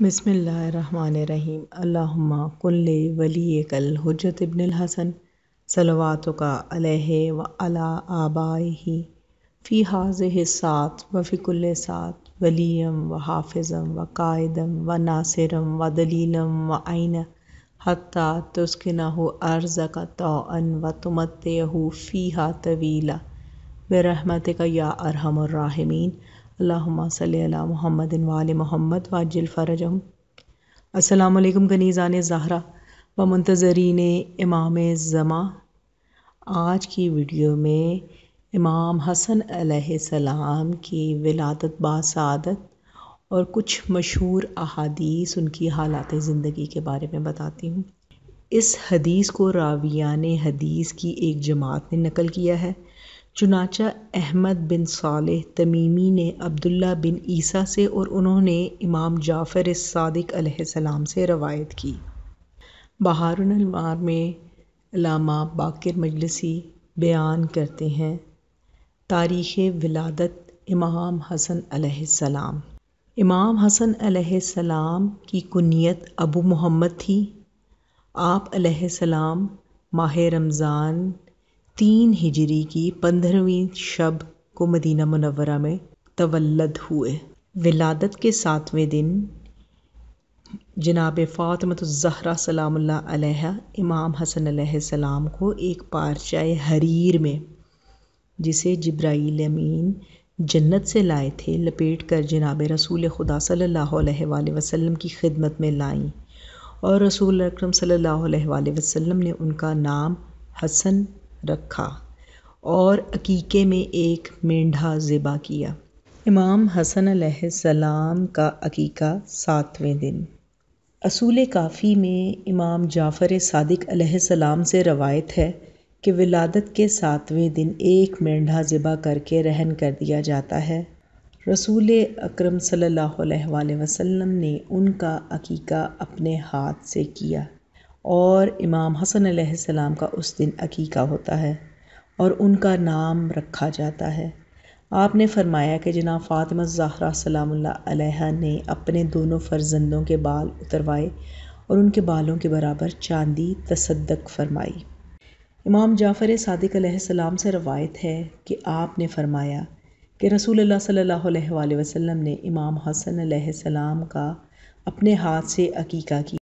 بسم اللہ الرحمن الرحیم۔ اللہم کل ولی کل حجت ابن الحسن صلواتک علیہ و علی آبائہ فی حاضح الساعت و فی کل ساعت ولیم و حافظم و قائدم و ناصرم و دلیلم و عین حتی تسکنہ ارضک طوعا و تمتعہ فیہا طویلا۔ برحمتک یا ارحم الراحمین۔ اللہم صلی علی محمد و آل محمد واجل فرجہم۔ السلام علیکم کنیزان زہرا و منتظرین امام زماں۔ آج کی ویڈیو میں امام حسن علیہ السلام کی ولادت باسعادت اور کچھ مشہور احادیث ان کی حالات زندگی کے بارے میں بتاتی ہوں۔ اس حدیث کو راویان حدیث کی ایک جماعت نے نقل کیا ہے۔ چنانچہ احمد بن صالح تمیمی نے عبداللہ بن عیسیٰ سے اور انہوں نے امام جعفر صادق علیہ السلام سے روایت کی۔ بہار الانوار میں علامہ باقر مجلسی بیان کرتے ہیں، تاریخ ولادت امام حسن علیہ السلام۔ امام حسن علیہ السلام کی کنیت ابو محمد تھی۔ آپ علیہ السلام ماہ رمضان تین ہجری کی پندرہویں شب کو مدینہ منورہ میں تولد ہوئے۔ ولادت کے ساتویں دن جناب فاطمۃ الزہرا سلام اللہ علیہ امام حسن علیہ السلام کو ایک پارچہ حریر میں، جسے جبرائیل امین جنت سے لائے تھے، لپیٹ کر جناب رسول خدا صلی اللہ علیہ وآلہ وسلم کی خدمت میں لائیں۔ اور رسول اکرم صلی اللہ علیہ وآلہ وسلم نے ان کا نام حسن رکھا اور عقیقے میں ایک مینڈھا ذبح کیا۔ امام حسن علیہ السلام کا عقیقہ ساتویں دن۔ اصول کافی میں امام جعفر صادق علیہ السلام سے روایت ہے کہ ولادت کے ساتویں دن ایک مینڈھا ذبح کر کے رہن کر دیا جاتا ہے۔ رسول اکرم صلی اللہ علیہ وآلہ وسلم نے ان کا عقیقہ اپنے ہاتھ سے کیا۔ اور امام حسن علیہ السلام کا اس دن عقیقہ ہوتا ہے اور ان کا نام رکھا جاتا ہے۔ آپ نے فرمایا کہ جناب فاطمہ زہرا سلام اللہ علیہ نے اپنے دونوں فرزندوں کے بال اتروائے اور ان کے بالوں کے برابر چاندی تصدق فرمائی۔ امام جعفر صادق علیہ السلام سے روایت ہے کہ آپ نے فرمایا کہ رسول اللہ صلی اللہ علیہ وآلہ وسلم نے امام حسن علیہ السلام کا اپنے ہاتھ سے عقیقہ کیا۔